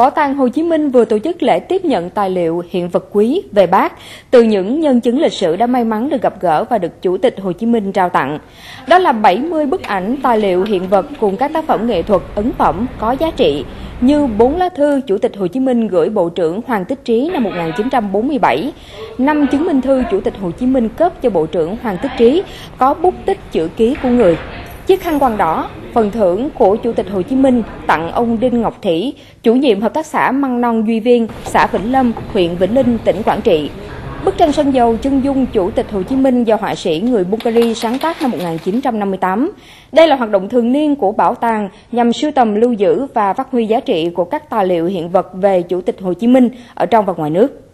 Bảo tàng Hồ Chí Minh vừa tổ chức lễ tiếp nhận tài liệu hiện vật quý về bác từ những nhân chứng lịch sử đã may mắn được gặp gỡ và được Chủ tịch Hồ Chí Minh trao tặng. Đó là 70 bức ảnh tài liệu hiện vật cùng các tác phẩm nghệ thuật ấn phẩm có giá trị như bốn lá thư Chủ tịch Hồ Chí Minh gửi Bộ trưởng Hoàng Tích Trí năm 1947, năm chứng minh thư Chủ tịch Hồ Chí Minh cấp cho Bộ trưởng Hoàng Tích Trí có bút tích chữ ký của người. Chiếc khăn quàng đỏ, phần thưởng của Chủ tịch Hồ Chí Minh tặng ông Đinh Ngọc Thủy, chủ nhiệm hợp tác xã Măng Non Duy Viên, xã Vĩnh Lâm, huyện Vĩnh Linh, tỉnh Quảng Trị. Bức tranh sơn dầu chân dung Chủ tịch Hồ Chí Minh do họa sĩ người bulgari sáng tác năm 1958. Đây là hoạt động thường niên của bảo tàng nhằm sưu tầm lưu giữ và phát huy giá trị của các tài liệu hiện vật về Chủ tịch Hồ Chí Minh ở trong và ngoài nước.